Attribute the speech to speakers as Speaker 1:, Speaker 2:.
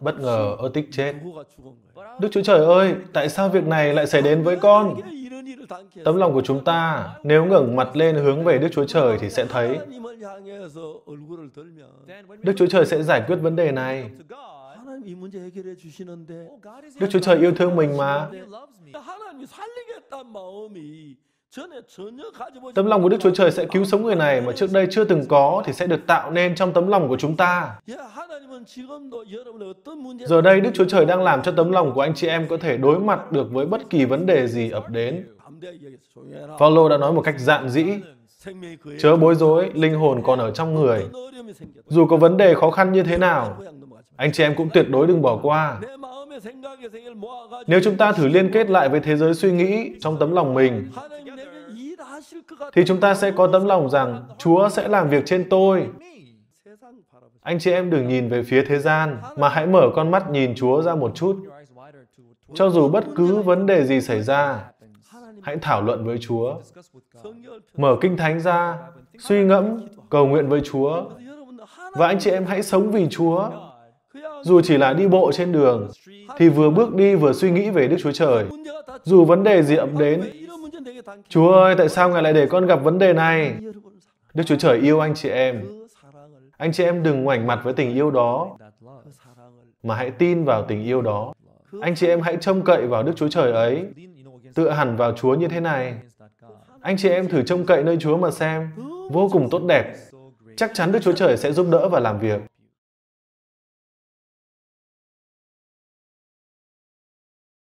Speaker 1: Bất ngờ Ơ-tích chết. Đức Chúa Trời ơi, tại sao việc này lại xảy đến với con? Tấm lòng của chúng ta, nếu ngẩng mặt lên hướng về Đức Chúa Trời thì sẽ thấy Đức Chúa Trời sẽ giải quyết vấn đề này. Đức Chúa Trời yêu thương mình mà. Tấm lòng của Đức Chúa Trời sẽ cứu sống người này mà trước đây chưa từng có thì sẽ được tạo nên trong tấm lòng của chúng ta. Giờ đây Đức Chúa Trời đang làm cho tấm lòng của anh chị em có thể đối mặt được với bất kỳ vấn đề gì ập đến. Phaolô đã nói một cách dạn dĩ, chớ bối rối, linh hồn còn ở trong người. Dù có vấn đề khó khăn như thế nào, anh chị em cũng tuyệt đối đừng bỏ qua. Nếu chúng ta thử liên kết lại với thế giới suy nghĩ trong tấm lòng mình, thì chúng ta sẽ có tấm lòng rằng Chúa sẽ làm việc trên tôi. Anh chị em đừng nhìn về phía thế gian, mà hãy mở con mắt nhìn Chúa ra một chút. Cho dù bất cứ vấn đề gì xảy ra, hãy thảo luận với Chúa. Mở Kinh Thánh ra, suy ngẫm, cầu nguyện với Chúa. Và anh chị em hãy sống vì Chúa. Dù chỉ là đi bộ trên đường, thì vừa bước đi vừa suy nghĩ về Đức Chúa Trời. Dù vấn đề gì ập đến, Chúa ơi, tại sao Ngài lại để con gặp vấn đề này? Đức Chúa Trời yêu anh chị em. Anh chị em đừng ngoảnh mặt với tình yêu đó, mà hãy tin vào tình yêu đó. Anh chị em hãy trông cậy vào Đức Chúa Trời ấy, tựa hẳn vào Chúa như thế này. Anh chị em thử trông cậy nơi Chúa mà xem, vô cùng tốt đẹp. Chắc chắn Đức Chúa Trời sẽ giúp đỡ và làm việc.